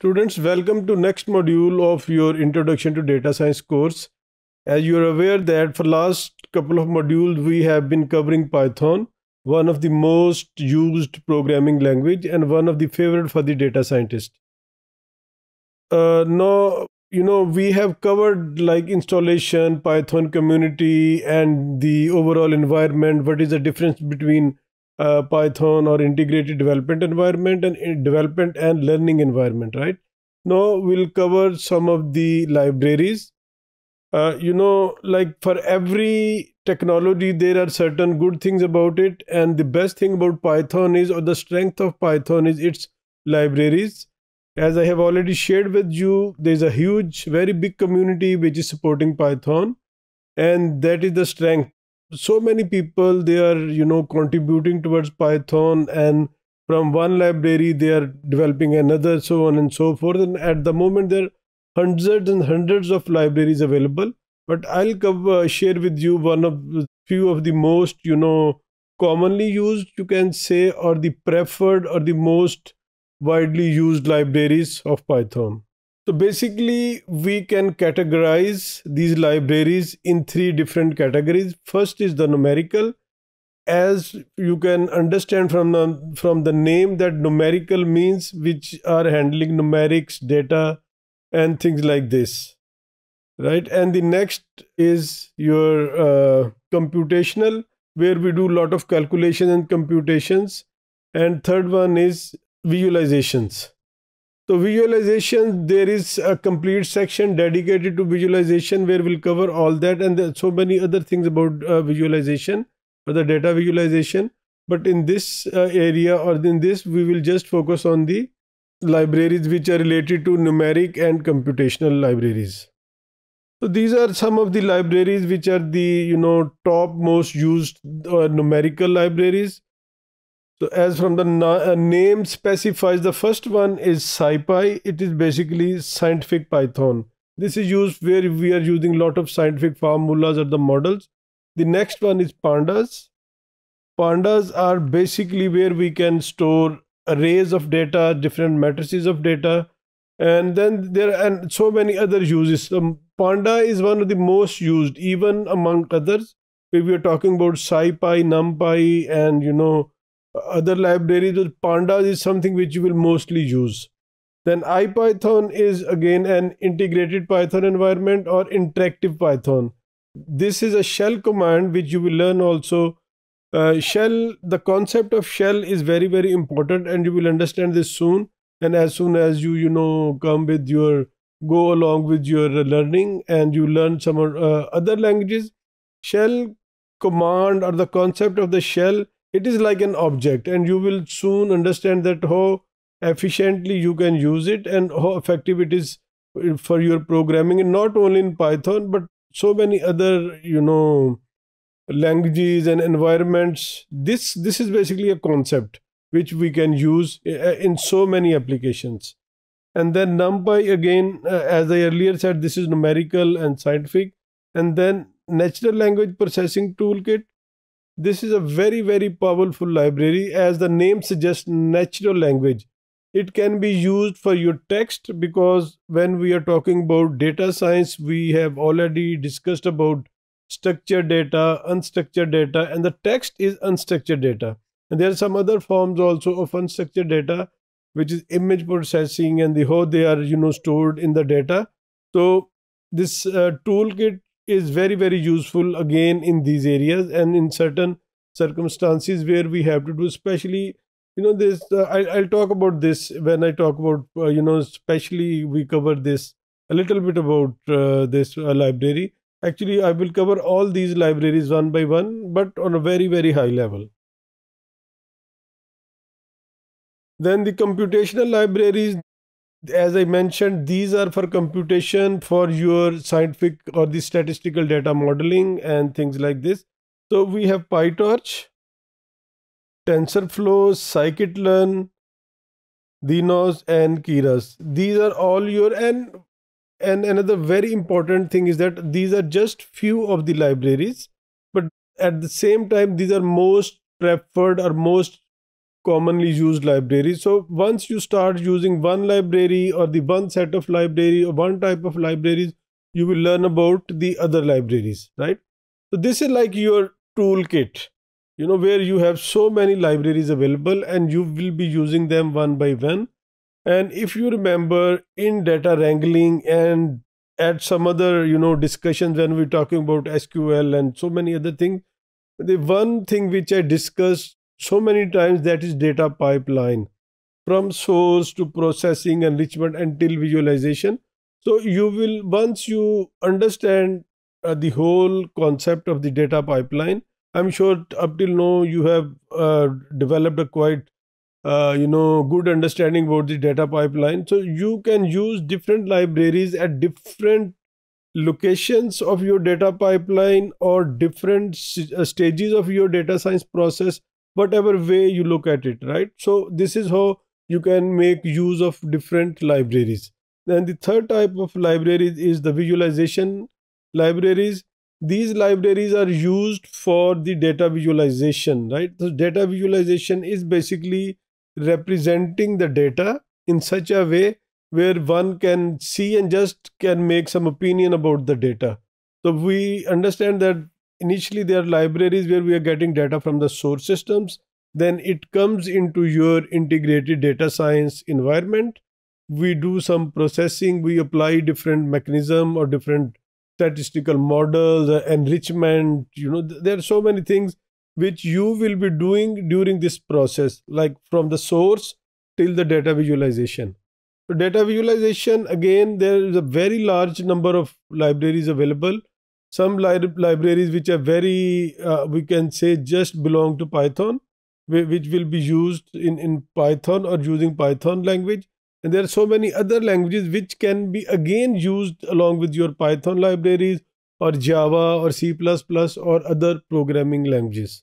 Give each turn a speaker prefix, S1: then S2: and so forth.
S1: Students, welcome to next module of your Introduction to Data Science course. As you are aware that for last couple of modules we have been covering Python, one of the most used programming language and one of the favorite for the data scientist. Uh, now, you know, we have covered like installation, Python community and the overall environment. What is the difference between uh, Python or integrated development environment and uh, development and learning environment, right? Now we'll cover some of the libraries. Uh, you know, like for every technology, there are certain good things about it, and the best thing about Python is, or the strength of Python is its libraries. As I have already shared with you, there's a huge, very big community which is supporting Python, and that is the strength so many people they are you know contributing towards python and from one library they are developing another so on and so forth. And at the moment there are hundreds and hundreds of libraries available. But i'll cover, uh, share with you one of few of the most you know commonly used you can say or the preferred or the most widely used libraries of python so basically, we can categorize these libraries in three different categories. First is the numerical. As you can understand from the, from the name that numerical means which are handling numerics, data, and things like this. Right. And the next is your uh, computational, where we do a lot of calculation and computations. And third one is visualizations so visualization, there is a complete section dedicated to visualization where we'll cover all that and so many other things about uh, visualization or the data visualization. But in this uh, area or in this, we will just focus on the libraries which are related to numeric and computational libraries. So these are some of the libraries which are the you know top most used uh, numerical libraries. So as from the na- uh, name specifies, the first one is SciPy. It is basically scientific Python. This is used where we are using a lot of scientific formulas or the models. The next one is Pandas. Pandas are basically where we can store arrays of data, different matrices of data, and then there are and so many other uses. Um, Panda is one of the most used, even among others. Where we are talking about SciPy, NumPy, and you know other libraries with pandas is something which you will mostly use. Then ipython is again an integrated python environment or interactive python. This is a shell command which you will learn also. Uh, shell the concept of shell is very very important and you will understand this soon. And as soon as you you know come with your go along with your learning and you learn some uh, other languages shell command or the concept of the shell it is like an object and you will soon understand that how efficiently you can use it and how effective it is for your programming and not only in python but so many other you know languages and environments. This this is basically a concept which we can use uh, in so many applications. And then numpy again uh, as i earlier said this is numerical and scientific. And then natural language processing toolkit this is a very, very powerful library as the name suggests natural language. It can be used for your text because when we are talking about data science, we have already discussed about structured data, unstructured data, and the text is unstructured data. And there are some other forms also of unstructured data, which is image processing and the how they are, you know, stored in the data. So this uh, toolkit is very very useful again in these areas and in certain circumstances where we have to do especially you know this uh, I, i'll talk about this when i talk about uh, you know especially we cover this a little bit about uh, this uh, library. Actually i will cover all these libraries one by one but on a very very high level. Then the computational libraries as I mentioned, these are for computation for your scientific or the statistical data modeling and things like this. So we have PyTorch, TensorFlow, Scikit-learn, Theano, and Keras. These are all your and and another very important thing is that these are just few of the libraries, but at the same time these are most preferred or most commonly used libraries. So once you start using one library or the one set of library or one type of libraries, you will learn about the other libraries, right? So this is like your toolkit, you know, where you have so many libraries available and you will be using them one by one. And if you remember in data wrangling and at some other, you know, discussions when we're talking about SQL and so many other things, the one thing which I discussed so many times that is data pipeline. From source to processing enrichment until visualization. So you will once you understand uh, the whole concept of the data pipeline i'm sure up till now you have uh, developed a quite uh, you know good understanding about the data pipeline. So you can use different libraries at different locations of your data pipeline or different uh, stages of your data science process whatever way you look at it right? So this is how you can make use of different libraries. Then the third type of libraries is the visualization libraries. These libraries are used for the data visualization right? So data visualization is basically representing the data in such a way where one can see and just can make some opinion about the data. So we understand that initially there are libraries where we are getting data from the source systems. Then it comes into your integrated data science environment. We do some processing. We apply different mechanism or different statistical models, uh, enrichment. You know, there are so many things which you will be doing during this process, like from the source till the data visualization. So data visualization, again, there is a very large number of libraries available. Some li libraries which are very, uh, we can say, just belong to Python, which will be used in, in Python or using Python language. And there are so many other languages which can be again used along with your Python libraries or Java or C++ or other programming languages.